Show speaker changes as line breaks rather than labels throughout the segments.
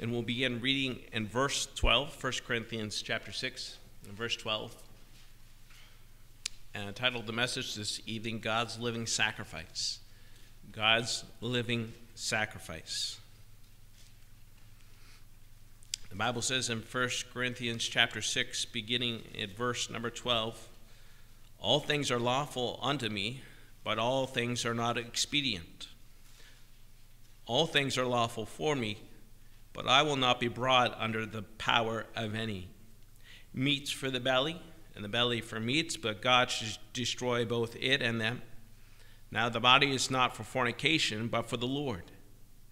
And we'll begin reading in verse 12, 1 Corinthians chapter 6, and verse 12. And I titled the message this evening, God's Living Sacrifice. God's Living Sacrifice. The Bible says in 1 Corinthians chapter 6, beginning at verse number 12, All things are lawful unto me, but all things are not expedient. All things are lawful for me, but I will not be brought under the power of any. Meats for the belly, and the belly for meats, but God should destroy both it and them. Now the body is not for fornication, but for the Lord,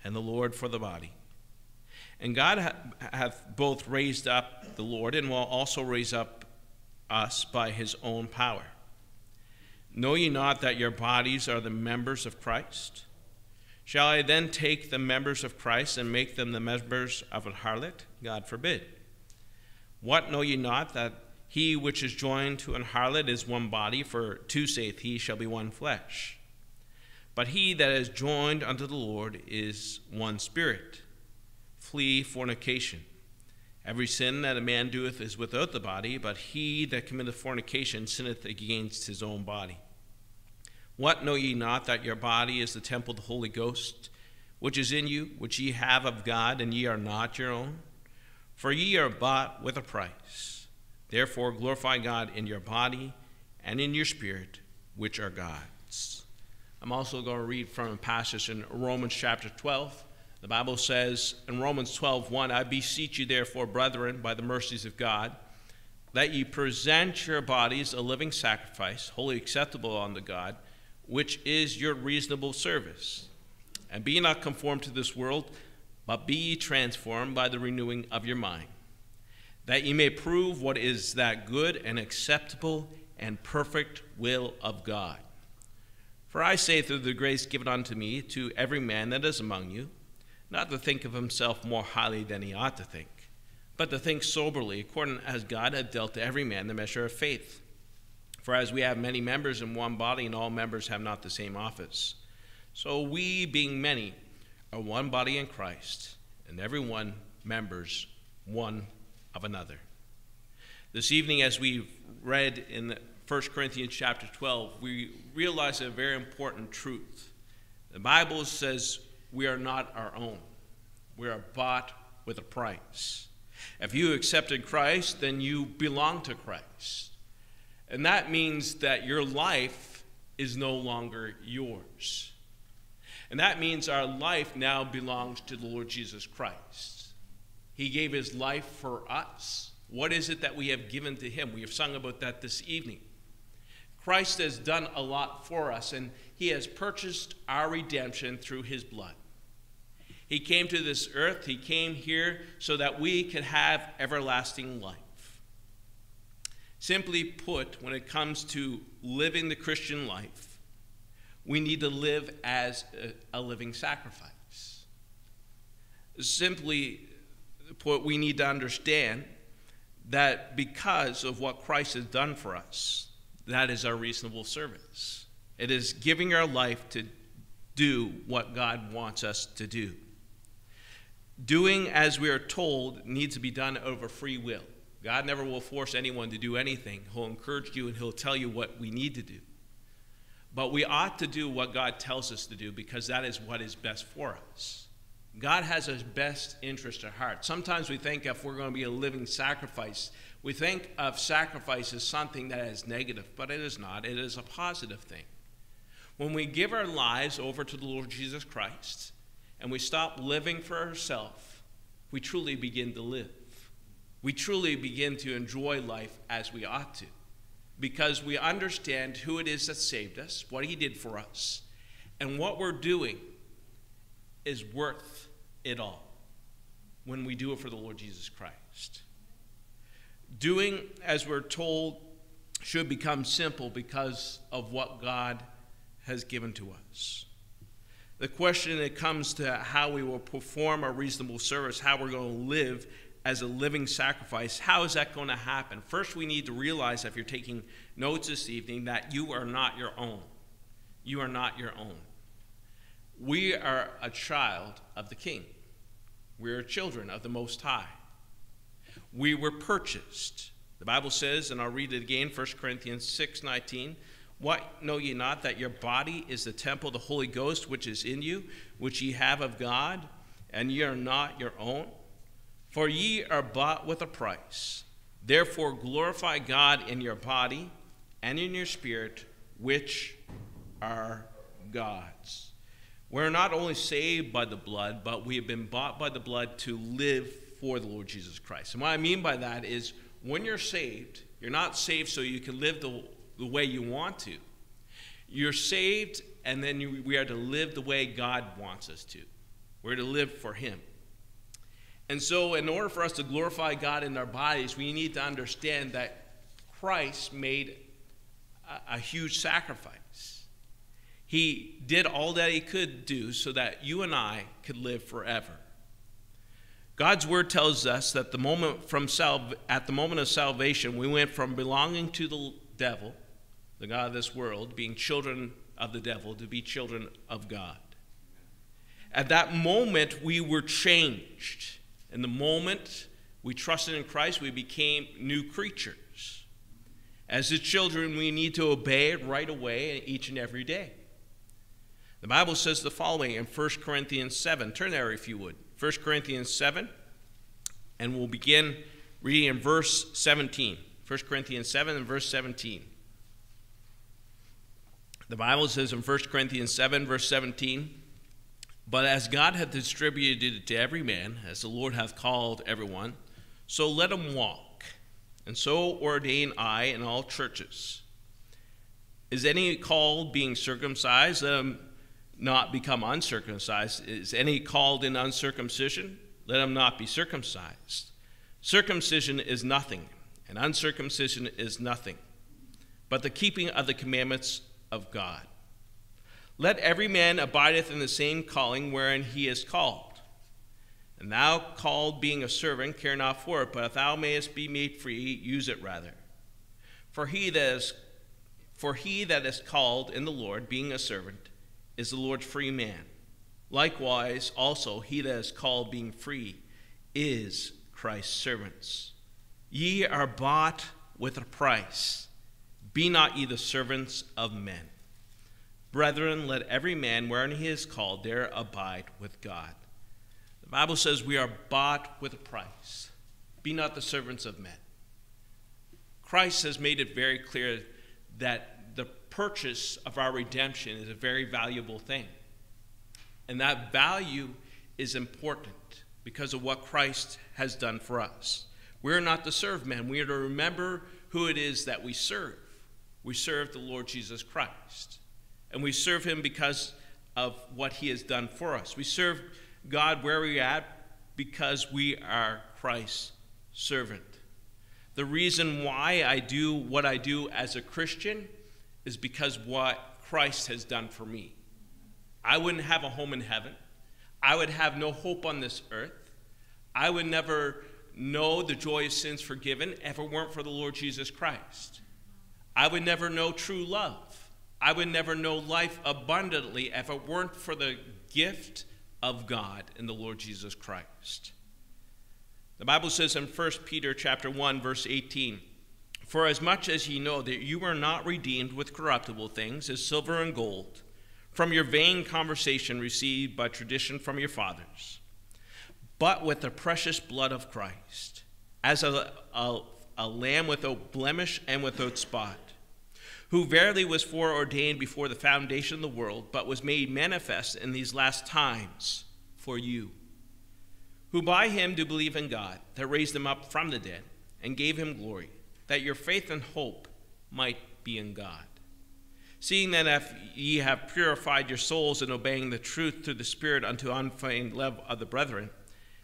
and the Lord for the body. And God hath both raised up the Lord and will also raise up us by his own power. Know ye not that your bodies are the members of Christ? Shall I then take the members of Christ and make them the members of an harlot? God forbid. What know ye not that he which is joined to an harlot is one body, for two saith he shall be one flesh. But he that is joined unto the Lord is one spirit flee fornication. Every sin that a man doeth is without the body, but he that committeth fornication sinneth against his own body. What know ye not that your body is the temple of the Holy Ghost, which is in you, which ye have of God, and ye are not your own? For ye are bought with a price. Therefore glorify God in your body and in your spirit, which are God's. I'm also going to read from a passage in Romans chapter 12 the Bible says in Romans 12, 1, I beseech you, therefore, brethren, by the mercies of God, that ye present your bodies a living sacrifice, wholly acceptable unto God, which is your reasonable service. And be not conformed to this world, but be ye transformed by the renewing of your mind, that ye may prove what is that good and acceptable and perfect will of God. For I say through the grace given unto me to every man that is among you, not to think of himself more highly than he ought to think, but to think soberly, according as God hath dealt to every man the measure of faith. For as we have many members in one body, and all members have not the same office, so we, being many, are one body in Christ, and every one members one of another. This evening, as we read in 1 Corinthians chapter 12, we realize a very important truth. The Bible says we are not our own. We are bought with a price. If you accepted Christ, then you belong to Christ. And that means that your life is no longer yours. And that means our life now belongs to the Lord Jesus Christ. He gave his life for us. What is it that we have given to him? We have sung about that this evening. Christ has done a lot for us, and he has purchased our redemption through his blood. He came to this earth, he came here so that we could have everlasting life. Simply put, when it comes to living the Christian life, we need to live as a, living sacrifice. Simply put, we need to understand that because of what Christ has done for us, that is our reasonable service. It is giving our life to do what God wants us to do. Doing as we are told needs to be done over free will. God never will force anyone to do anything. He'll encourage you and He'll tell you what we need to do. But we ought to do what God tells us to do because that is what is best for us. God has His best interest at heart. Sometimes we think if we're going to be a living sacrifice, we think of sacrifice as something that is negative, but it is not. It is a positive thing. When we give our lives over to the Lord Jesus Christ and we stop living for ourselves, we truly begin to live. We truly begin to enjoy life as we ought to because we understand who it is that saved us, what He did for us, and what we're doing is worth it all when we do it for the Lord Jesus Christ. Doing as we're told should become simple because of what God has given to us. The question that comes to how we will perform a reasonable service, how we're going to live as a living sacrifice, how is that going to happen? First, we need to realize, if you're taking notes this evening, that you are not your own. You are not your own. We are a child of the King. We are children of the Most High. We were purchased. The Bible says, and I'll read it again, 1 Corinthians 6 19. What know ye not that your body is the temple of the Holy Ghost which is in you, which ye have of God, and ye are not your own? For ye are bought with a price. Therefore glorify God in your body and in your spirit, which are God's. We're not only saved by the blood, but we have been bought by the blood to live for the Lord Jesus Christ. And what I mean by that is when you're saved, you're not saved so you can live the, the way you want to. You're saved, and then you, we are to live the way God wants us to. We're to live for Him. And so, in order for us to glorify God in our bodies, we need to understand that Christ made a, a huge sacrifice. He did all that He could do so that you and I could live forever. God's word tells us that the moment from sal- at the moment of salvation, we went from belonging to the devil, the God of this world, being children of the devil, to be children of God. At that moment, we were changed. In the moment we trusted in Christ, we became new creatures. As his children, we need to obey it right away each and every day. The Bible says the following in 1 Corinthians 7. Turn there if you would. 1 Corinthians 7, and we'll begin reading in verse 17. 1 Corinthians 7 and verse 17. The Bible says in 1 Corinthians 7, verse 17, But as God hath distributed it to every man, as the Lord hath called everyone, so let him walk. And so ordain I in all churches. Is any called being circumcised? Let him not become uncircumcised. Is any called in uncircumcision? Let him not be circumcised. Circumcision is nothing, and uncircumcision is nothing, but the keeping of the commandments of God. Let every man abideth in the same calling wherein he is called. And thou called being a servant, care not for it, but if thou mayest be made free, use it rather. For he that is for he that is called in the Lord, being a servant, is the Lord's free man. Likewise, also, he that is called being free is Christ's servants. Ye are bought with a price. Be not ye the servants of men. Brethren, let every man, wherein he is called, there abide with God. The Bible says we are bought with a price. Be not the servants of men. Christ has made it very clear that the purchase of our redemption is a very valuable thing. And that value is important because of what Christ has done for us. We're not to serve men, we are to remember who it is that we serve. We serve the Lord Jesus Christ. And we serve him because of what he has done for us. We serve God where we're at because we are Christ's servant. The reason why I do what I do as a Christian is because what Christ has done for me. I wouldn't have a home in heaven. I would have no hope on this earth. I would never know the joy of sins forgiven if it weren't for the Lord Jesus Christ. I would never know true love. I would never know life abundantly if it weren't for the gift of God in the Lord Jesus Christ. The Bible says in 1 Peter chapter 1 verse 18, for as much as ye know that you were not redeemed with corruptible things, as silver and gold, from your vain conversation received by tradition from your fathers, but with the precious blood of Christ, as a, a, a lamb without blemish and without spot, who verily was foreordained before the foundation of the world, but was made manifest in these last times for you, who by him do believe in God, that raised him up from the dead, and gave him glory that your faith and hope might be in God. Seeing that if ye have purified your souls in obeying the truth through the Spirit unto unfeigned love of the brethren,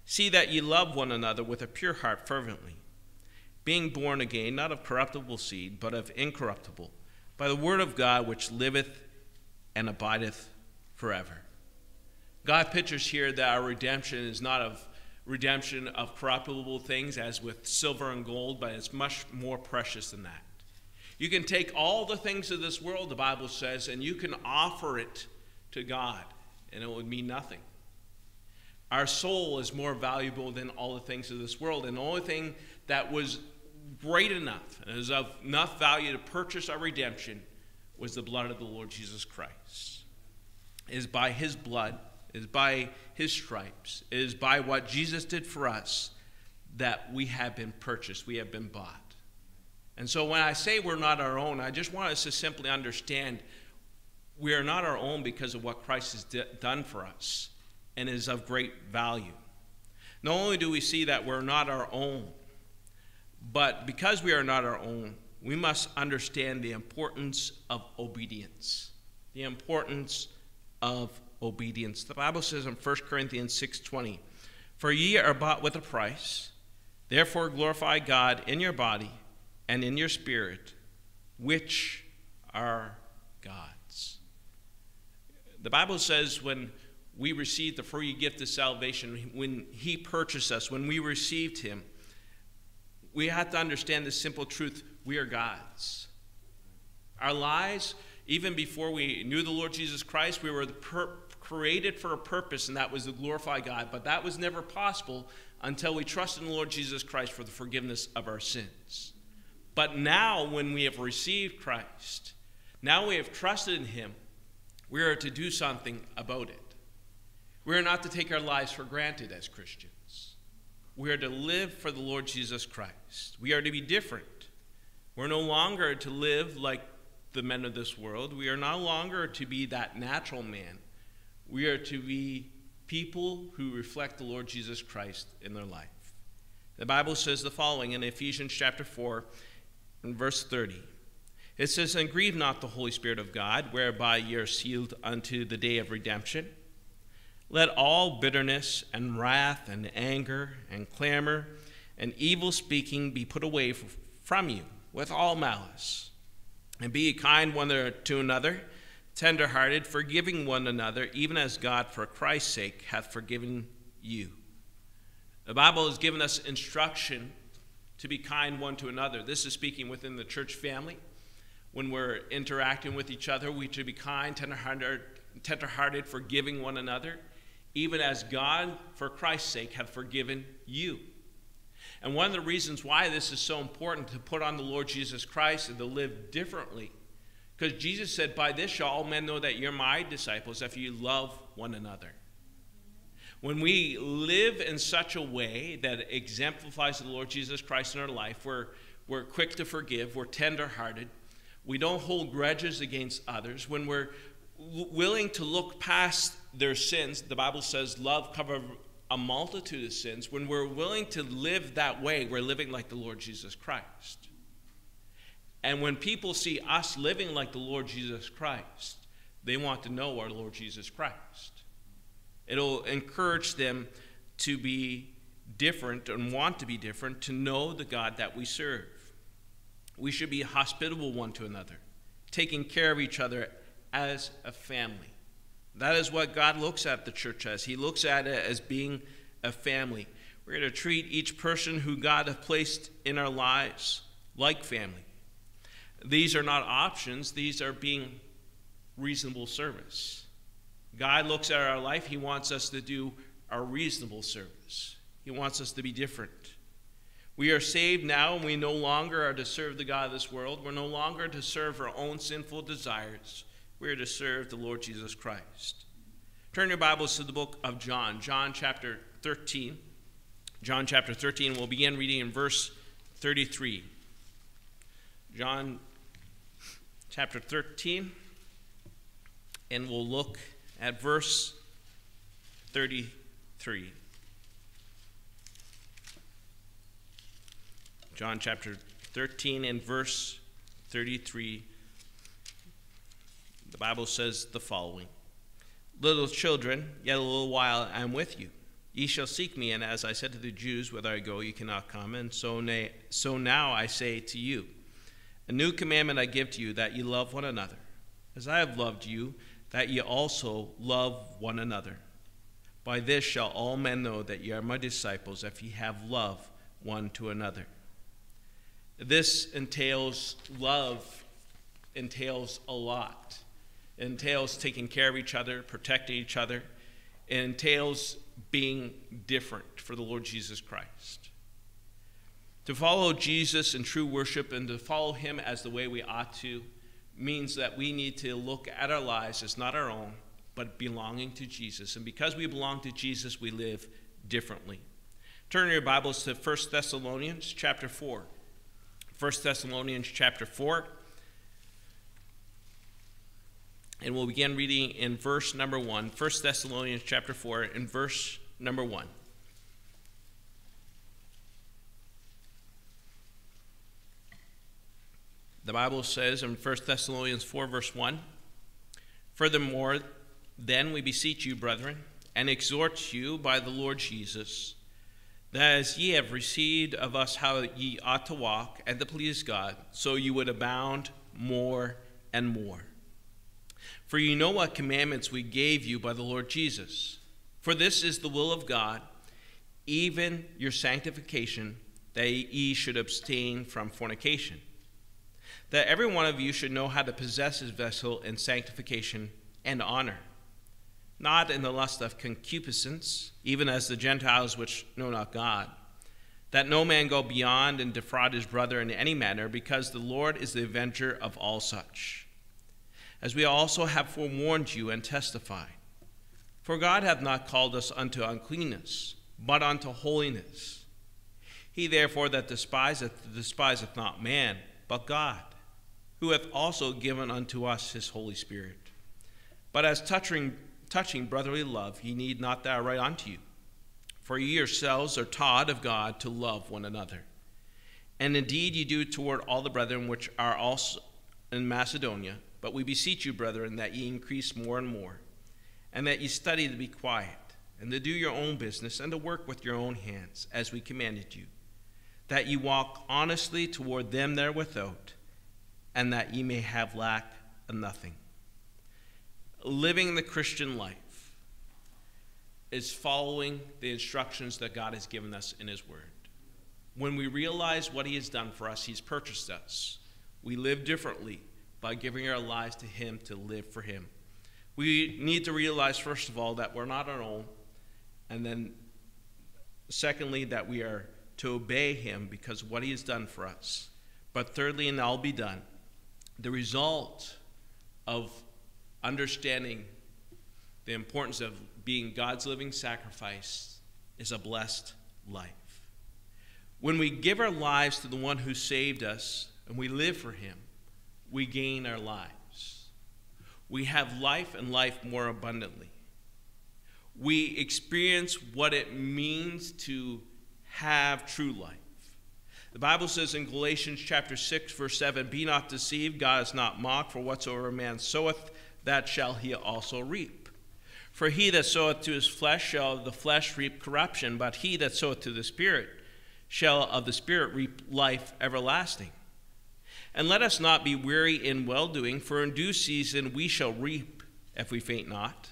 see that ye love one another with a pure heart fervently, being born again, not of corruptible seed, but of incorruptible, by the word of God which liveth and abideth forever. God pictures here that our redemption is not of redemption of corruptible things as with silver and gold, but it's much more precious than that. You can take all the things of this world, the Bible says, and you can offer it to God, and it would mean nothing. Our soul is more valuable than all the things of this world. And the only thing that was great enough, and is of enough value to purchase our redemption, was the blood of the Lord Jesus Christ. It is by his blood, is by his stripes, is by what Jesus did for us that we have been purchased, we have been bought. And so when I say we're not our own, I just want us to simply understand we are not our own because of what Christ has done for us and is of great value. Not only do we see that we're not our own, but because we are not our own, we must understand the importance of obedience. The importance of obedience. The Bible says in 1 Corinthians 6:20, "For ye are bought with a price, therefore glorify God in your body and in your spirit, which are God's." The Bible says when we received the free gift of salvation, when he purchased us, when we received him, we have to understand the simple truth we are God's. Our lives, even before we knew the Lord Jesus Christ, we were created for a purpose, and that was to glorify God. But that was never possible until we trusted in the Lord Jesus Christ for the forgiveness of our sins. But now, when we have received Christ, now we have trusted in Him, we are to do something about it. We are not to take our lives for granted as Christians. We are to live for the Lord Jesus Christ. We are to be different. We're no longer to live like the men of this world. We are no longer to be that natural man. We are to be people who reflect the Lord Jesus Christ in their life. The Bible says the following in Ephesians chapter 4 and verse 30. It says, And grieve not the Holy Spirit of God, whereby ye are sealed unto the day of redemption. Let all bitterness and wrath and anger and clamor and evil speaking be put away from you with all malice. And be kind one to another, tenderhearted, forgiving one another, even as God for Christ's sake hath forgiven you. The Bible has given us instruction to be kind one to another. This is speaking within the church family. When we're interacting with each other, we should be kind, tender-hearted, tender-hearted forgiving one another even as God, for Christ's sake, have forgiven you. And one of the reasons why this is so important to put on the Lord Jesus Christ and to live differently, because Jesus said, By this shall all men know that you're my disciples if you love one another. When we live in such a way that exemplifies the Lord Jesus Christ in our life, we're, we're quick to forgive, we're tender hearted, we don't hold grudges against others, when we're willing to look past their sins, the Bible says love covers a multitude of sins. When we're willing to live that way, we're living like the Lord Jesus Christ. And when people see us living like the Lord Jesus Christ, they want to know our Lord Jesus Christ. It'll encourage them to be different and want to be different, to know the God that we serve. We should be hospitable one to another, taking care of each other as a family. That is what God looks at the church as. He looks at it as being a family. We're going to treat each person who God has placed in our lives like family. These are not options, these are being reasonable service. God looks at our life, He wants us to do our reasonable service. He wants us to be different. We are saved now, and we no longer are to serve the God of this world. We're no longer to serve our own sinful desires we are to serve the Lord Jesus Christ. Turn your Bibles to the book of John, John chapter 13. John chapter 13, we'll begin reading in verse 33. John chapter 13, and we'll look at verse 33. John chapter 13 and verse 33 the Bible says the following Little children, yet a little while I am with you. Ye shall seek me, and as I said to the Jews, Whither I go, ye cannot come, and so, na- so now I say to you, A new commandment I give to you, that ye love one another. As I have loved you, that ye also love one another. By this shall all men know that ye are my disciples, if ye have love one to another. This entails love, entails a lot. It entails taking care of each other, protecting each other. It entails being different for the Lord Jesus Christ. To follow Jesus in true worship and to follow him as the way we ought to means that we need to look at our lives as not our own, but belonging to Jesus. And because we belong to Jesus, we live differently. Turn your Bibles to 1 Thessalonians chapter 4. 1 Thessalonians chapter 4. And we'll begin reading in verse number 1. 1 Thessalonians chapter 4 in verse number 1. The Bible says in 1 Thessalonians 4, verse 1 Furthermore, then we beseech you, brethren, and exhort you by the Lord Jesus, that as ye have received of us how ye ought to walk and to please God, so you would abound more and more. For you know what commandments we gave you by the Lord Jesus. For this is the will of God, even your sanctification, that ye should abstain from fornication that every one of you should know how to possess his vessel in sanctification and honor, not in the lust of concupiscence, even as the Gentiles which know not God, that no man go beyond and defraud his brother in any manner, because the Lord is the avenger of all such. As we also have forewarned you and testified. For God hath not called us unto uncleanness, but unto holiness. He therefore that despiseth, despiseth not man, but God who hath also given unto us his Holy Spirit. But as touching, touching brotherly love, ye need not that I write unto you. For ye yourselves are taught of God to love one another. And indeed ye do toward all the brethren which are also in Macedonia. But we beseech you, brethren, that ye increase more and more, and that ye study to be quiet, and to do your own business, and to work with your own hands, as we commanded you, that ye walk honestly toward them that are without and that ye may have lack of nothing. Living the Christian life is following the instructions that God has given us in His Word. When we realize what He has done for us, He's purchased us. We live differently by giving our lives to Him to live for Him. We need to realize, first of all, that we're not our own, and then, secondly, that we are to obey Him because what He has done for us. But thirdly, and I'll be done, the result of understanding the importance of being God's living sacrifice is a blessed life. When we give our lives to the one who saved us and we live for him, we gain our lives. We have life and life more abundantly. We experience what it means to have true life. The Bible says in Galatians chapter 6, verse 7 Be not deceived, God is not mocked, for whatsoever a man soweth, that shall he also reap. For he that soweth to his flesh shall of the flesh reap corruption, but he that soweth to the Spirit shall of the Spirit reap life everlasting. And let us not be weary in well doing, for in due season we shall reap if we faint not.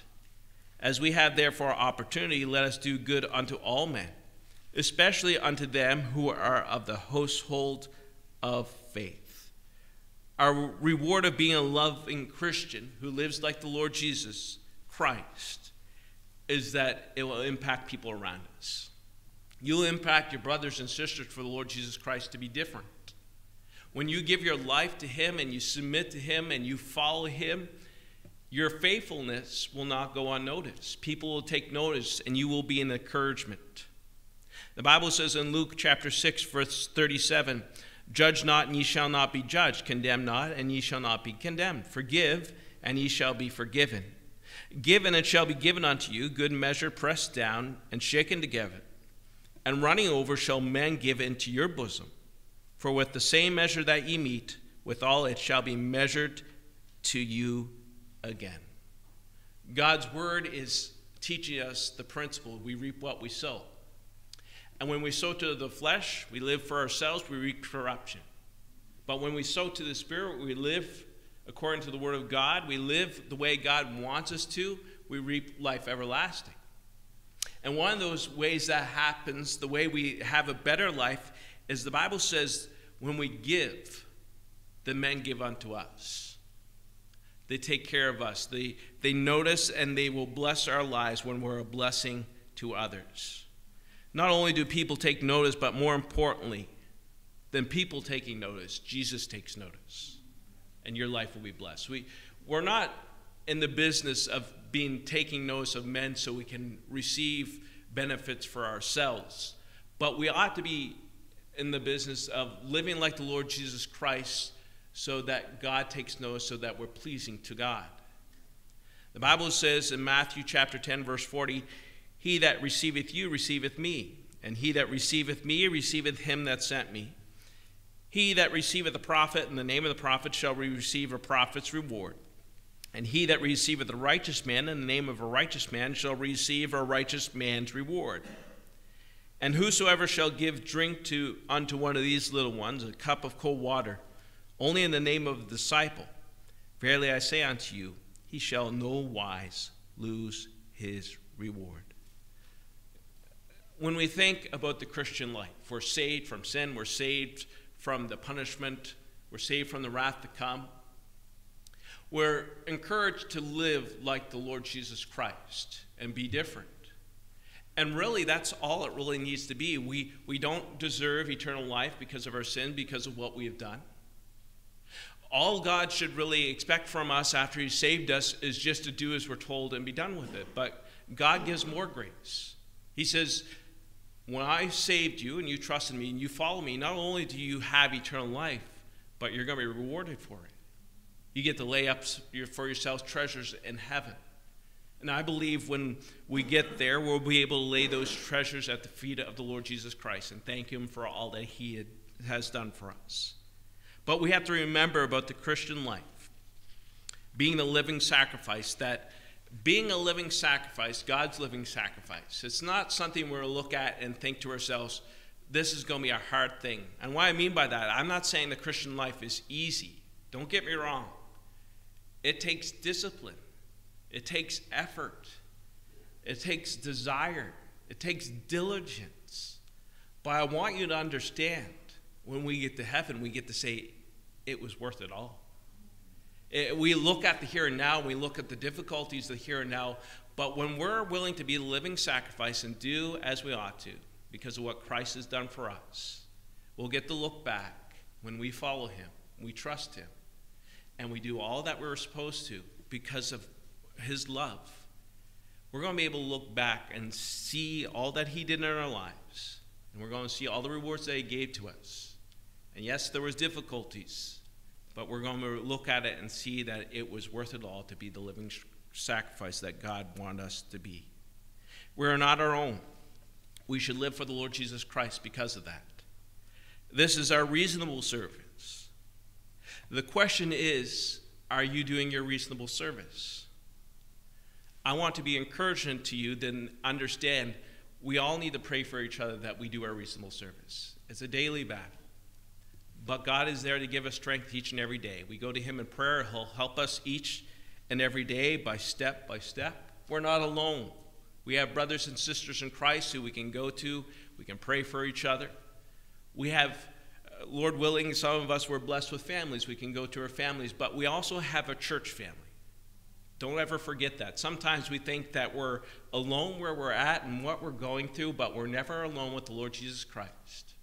As we have therefore opportunity, let us do good unto all men especially unto them who are of the household of faith. Our reward of being a loving Christian who lives like the Lord Jesus Christ is that it will impact people around us. You'll impact your brothers and sisters for the Lord Jesus Christ to be different. When you give your life to Him and you submit to Him and you follow Him, your faithfulness will not go unnoticed. People will take notice and you will be an encouragement. The Bible says in Luke chapter 6, verse 37 Judge not, and ye shall not be judged. Condemn not, and ye shall not be condemned. Forgive, and ye shall be forgiven. Give, and it shall be given unto you, good measure, pressed down, and shaken together. And running over shall men give into your bosom. For with the same measure that ye meet, withal it shall be measured to you again. God's word is teaching us the principle we reap what we sow. And when we sow to the flesh, we live for ourselves, we reap corruption. But when we sow to the Spirit, we live according to the Word of God, we live the way God wants us to, we reap life everlasting. And one of those ways that happens, the way we have a better life, is the Bible says when we give, the men give unto us. They take care of us. They, they notice and they will bless our lives when we're a blessing to others. Not only do people take notice, but more importantly than people taking notice, Jesus takes notice. And your life will be blessed. We, we're not in the business of being taking notice of men so we can receive benefits for ourselves, but we ought to be in the business of living like the Lord Jesus Christ so that God takes notice, so that we're pleasing to God. The Bible says in Matthew chapter 10, verse 40, He that receiveth you receiveth me, and he that receiveth me receiveth him that sent me. He that receiveth a prophet in the name of the prophet shall receive a prophet's reward. And he that receiveth a righteous man in the name of a righteous man shall receive a righteous man's reward. And whosoever shall give drink to unto one of these little ones a cup of cold water, only in the name of the disciple, verily I say unto you, he shall no wise lose his reward. When we think about the Christian life, we're saved from sin, we're saved from the punishment, we're saved from the wrath to come. We're encouraged to live like the Lord Jesus Christ and be different. And really, that's all it really needs to be. We, we don't deserve eternal life because of our sin, because of what we have done all God should really expect from us after He saved us is just to do as we're told and be done with it. But God gives more grace. He says, When I saved you and you trusted me and you follow me, not only do you have eternal life, but you're going to be rewarded for it. You get to lay up for yourselves treasures in heaven. And I believe when we get there, we'll be able to lay those treasures at the feet of the Lord Jesus Christ and thank Him for all that He had, has done for us. But we have to remember about the Christian life being the living sacrifice, that being a living sacrifice, God's living sacrifice, it's not something we're to look at and think to ourselves, this is going to be a hard thing. And what I mean by that, I'm not saying the Christian life is easy. Don't get me wrong. It takes discipline, it takes effort, it takes desire, it takes diligence. But I want you to understand when we get to heaven, we get to say, it was worth it all. It, we look at the here and now, we look at the difficulties of the here and now, but when we're willing to be a living sacrifice and do as we ought to, because of what Christ has done for us, we'll get to look back when we follow Him, we trust Him, and we do all that we're supposed to because of His love. We're going to be able to look back and see all that He did in our lives, and we're going to see all the rewards that He gave to us. And yes, there was difficulties, but we're going to look at it and see that it was worth it all to be the living sacrifice that God wanted us to be. We are not our own. We should live for the Lord Jesus Christ because of that. This is our reasonable service. The question is, are you doing your reasonable service? I want to be encouraging to you, then understand we all need to pray for each other that we do our reasonable service. It's a daily battle. But God is there to give us strength each and every day. We go to Him in prayer, He'll help us each and every day by step by step. We're not alone. We have brothers and sisters in Christ who we can go to, we can pray for each other. We have, uh, Lord willing, some of us were blessed with families. We can go to our families, but we also have a church family. Don't ever forget that. Sometimes we think that we're alone where we're at and what we're going through, but we're never alone with the Lord Jesus Christ.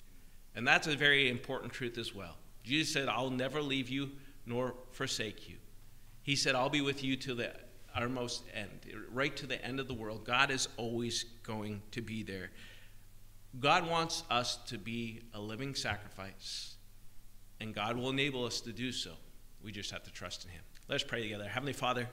And that's a very important truth as well. Jesus said, I'll never leave you nor forsake you. He said, I'll be with you to the uttermost end, right to the end of the world. God is always going to be there. God wants us to be a living sacrifice, and God will enable us to do so. We just have to trust in Him. Let's pray together. Heavenly Father,